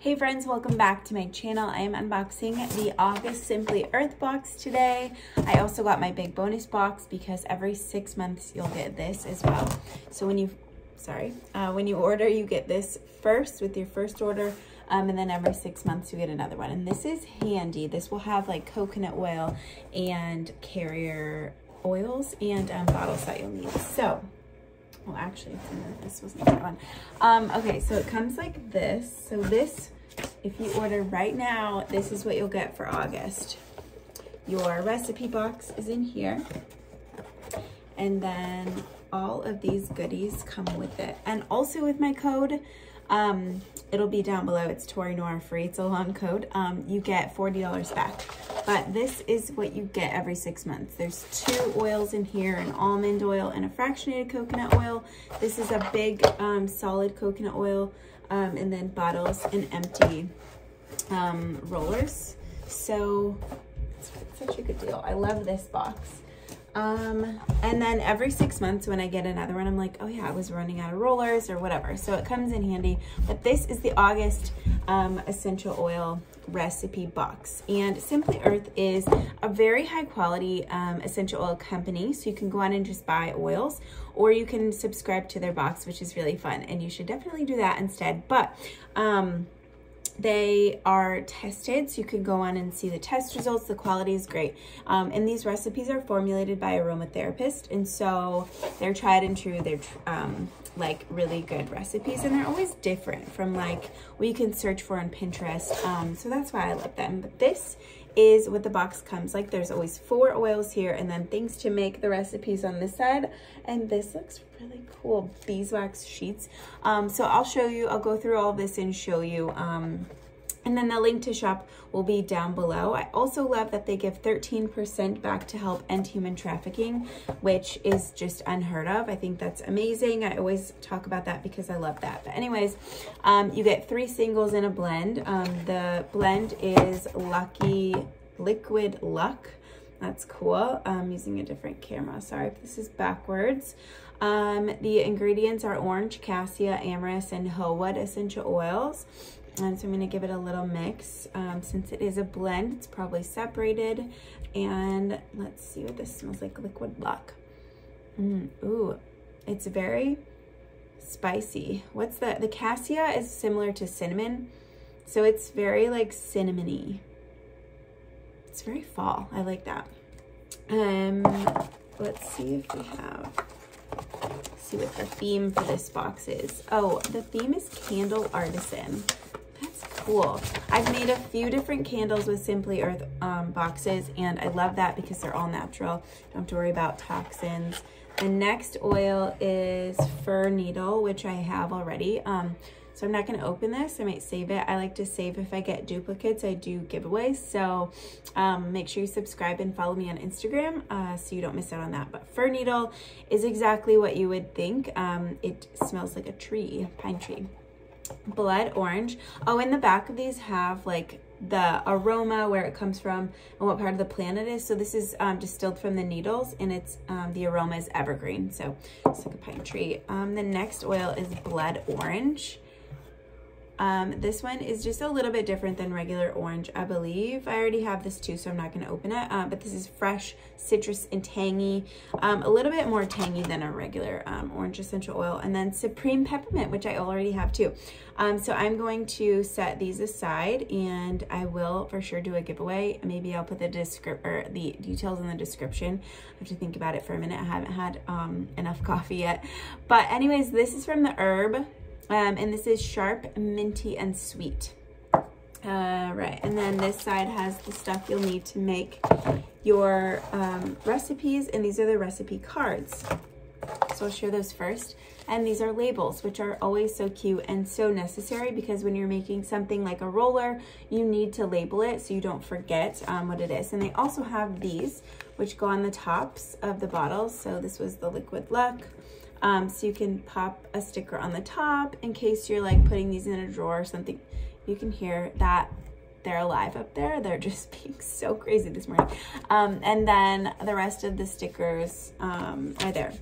Hey friends, welcome back to my channel. I am unboxing the August Simply Earth box today. I also got my big bonus box because every six months you'll get this as well. So when you, sorry, uh, when you order, you get this first with your first order. Um, and then every six months you get another one. And this is handy. This will have like coconut oil and carrier oils and um, bottles that you'll need. So well actually this wasn't that one um okay so it comes like this so this if you order right now this is what you'll get for august your recipe box is in here and then all of these goodies come with it and also with my code um, it'll be down below. It's Torey Noora free. It's a long code. Um, you get $40 back. But this is what you get every six months. There's two oils in here, an almond oil and a fractionated coconut oil. This is a big um, solid coconut oil um, and then bottles and empty um, rollers. So it's such a good deal. I love this box. Um, and then every six months when I get another one, I'm like, oh yeah, I was running out of rollers or whatever. So it comes in handy. But this is the August um, essential oil recipe box. And Simply Earth is a very high quality um, essential oil company. So you can go on and just buy oils or you can subscribe to their box, which is really fun. And you should definitely do that instead. But, um, they are tested, so you can go on and see the test results. The quality is great. Um, and these recipes are formulated by aromatherapist, and so they're tried and true. They're um, like really good recipes, and they're always different from like what you can search for on Pinterest. Um, so that's why I love them. But this is what the box comes like. There's always four oils here and then things to make the recipes on this side. And this looks really cool, beeswax sheets. Um, so I'll show you, I'll go through all this and show you um, and then the link to shop will be down below. I also love that they give 13% back to help end human trafficking, which is just unheard of. I think that's amazing. I always talk about that because I love that. But anyways, um, you get three singles in a blend. Um, the blend is Lucky Liquid Luck. That's cool. I'm using a different camera. Sorry if this is backwards. Um, the ingredients are orange, cassia, amyris, and wood essential oils. And so I'm going to give it a little mix. Um, since it is a blend, it's probably separated. And let's see what this smells like. Liquid Luck. Mm, ooh, it's very spicy. What's the, the cassia is similar to cinnamon. So it's very like cinnamony. It's very fall. I like that. Um, let's see if we have, see what the theme for this box is. Oh, the theme is Candle Artisan cool. I've made a few different candles with Simply Earth um, boxes, and I love that because they're all natural. Don't have to worry about toxins. The next oil is Fir Needle, which I have already. Um, so I'm not going to open this. I might save it. I like to save if I get duplicates. I do giveaways. So um, make sure you subscribe and follow me on Instagram uh, so you don't miss out on that. But Fir Needle is exactly what you would think. Um, it smells like a tree, pine tree blood orange. Oh, in the back of these have like the aroma, where it comes from, and what part of the planet it is. So this is um, distilled from the needles, and it's um, the aroma is evergreen. So it's like a pine tree. Um, the next oil is blood orange. Um, this one is just a little bit different than regular orange, I believe. I already have this too, so I'm not going to open it. Um, but this is fresh, citrus, and tangy. Um, a little bit more tangy than a regular um, orange essential oil. And then Supreme Peppermint, which I already have too. Um, so I'm going to set these aside, and I will for sure do a giveaway. Maybe I'll put the, or the details in the description. I have to think about it for a minute. I haven't had enough coffee yet. But anyways, this is from the Herb um, and this is sharp, minty, and sweet. Uh, right, and then this side has the stuff you'll need to make your um, recipes, and these are the recipe cards. So I'll share those first. And these are labels, which are always so cute and so necessary because when you're making something like a roller, you need to label it so you don't forget um, what it is. And they also have these, which go on the tops of the bottles. So this was the Liquid Luck. Um, so you can pop a sticker on the top in case you're like putting these in a drawer or something. You can hear that they're alive up there. They're just being so crazy this morning. Um, and then the rest of the stickers um, are there.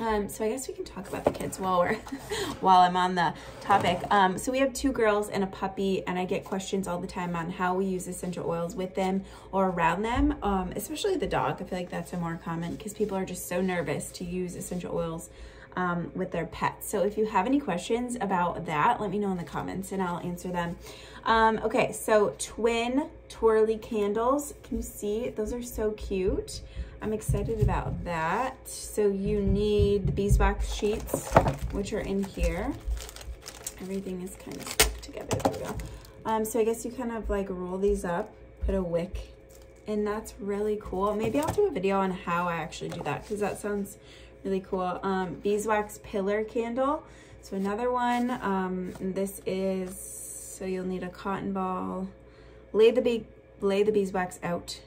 Um, so I guess we can talk about the kids while we're while I'm on the topic. Um, so we have two girls and a puppy, and I get questions all the time on how we use essential oils with them or around them, um, especially the dog. I feel like that's a more common because people are just so nervous to use essential oils um, with their pets. So if you have any questions about that, let me know in the comments and I'll answer them. Um, okay, so twin twirly candles. Can you see? Those are so cute. I'm excited about that. So you need the beeswax sheets, which are in here. Everything is kind of stuck together. There we go. Um, so I guess you kind of like roll these up, put a wick, and that's really cool. Maybe I'll do a video on how I actually do that because that sounds really cool. Um, beeswax pillar candle. So another one, um, this is, so you'll need a cotton ball, lay the, bee, lay the beeswax out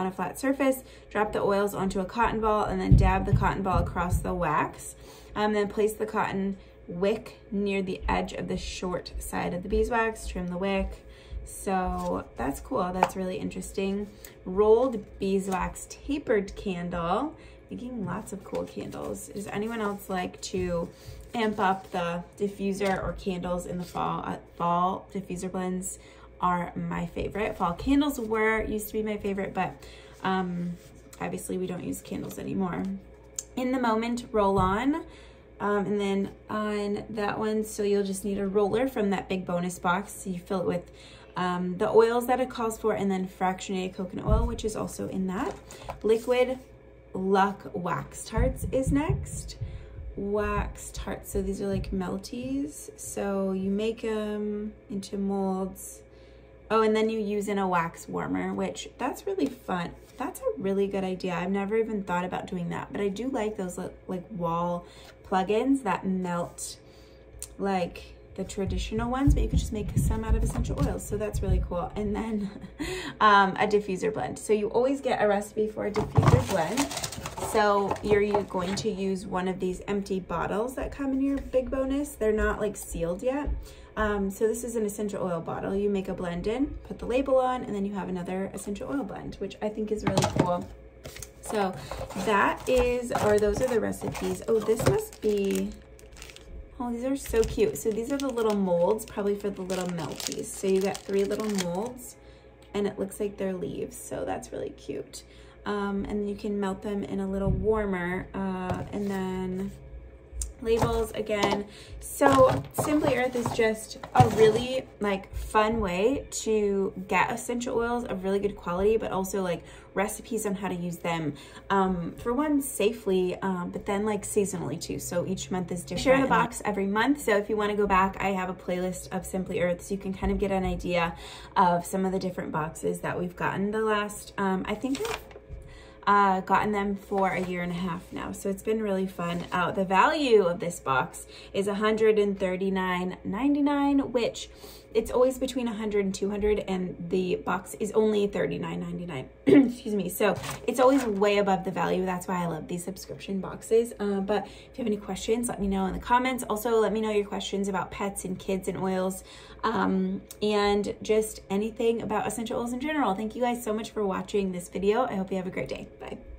on a flat surface, drop the oils onto a cotton ball, and then dab the cotton ball across the wax. Um, then place the cotton wick near the edge of the short side of the beeswax, trim the wick. So that's cool, that's really interesting. Rolled beeswax tapered candle, making lots of cool candles. Does anyone else like to amp up the diffuser or candles in the fall? Uh, fall diffuser blends are my favorite. Fall candles were, used to be my favorite, but um, obviously we don't use candles anymore. In the moment, roll on. Um, and then on that one, so you'll just need a roller from that big bonus box. So you fill it with um, the oils that it calls for and then fractionated coconut oil, which is also in that. Liquid Luck Wax Tarts is next. Wax tarts, so these are like melties. So you make them into molds Oh, and then you use in a wax warmer, which that's really fun. That's a really good idea. I've never even thought about doing that, but I do like those like wall plugins that melt like the traditional ones, but you could just make some out of essential oils. So that's really cool. And then um, a diffuser blend. So you always get a recipe for a diffuser blend. So you're, going to use one of these empty bottles that come in your big bonus. They're not like sealed yet. Um, so this is an essential oil bottle. You make a blend in, put the label on, and then you have another essential oil blend, which I think is really cool. So that is, or those are the recipes. Oh, this must be, oh, these are so cute. So these are the little molds, probably for the little melties. So you got three little molds and it looks like they're leaves. So that's really cute. Um, and you can melt them in a little warmer uh, and then labels again. So Simply Earth is just a really like fun way to get essential oils of really good quality, but also like recipes on how to use them um, for one safely, um, but then like seasonally too. So each month is different. I share the box every month. So if you want to go back, I have a playlist of Simply Earth so you can kind of get an idea of some of the different boxes that we've gotten the last, um, I think I've uh, gotten them for a year and a half now. So it's been really fun. Uh, the value of this box is $139.99, which it's always between 100 and 200 and the box is only 39.99 excuse me. So it's always way above the value. That's why i love these subscription boxes. Uh, but if you have any questions let me know in the comments. Also let me know your questions about pets and kids and oils um, and just anything about essential oils in general. Thank you guys so much for watching this video. I hope you have a great day. Bye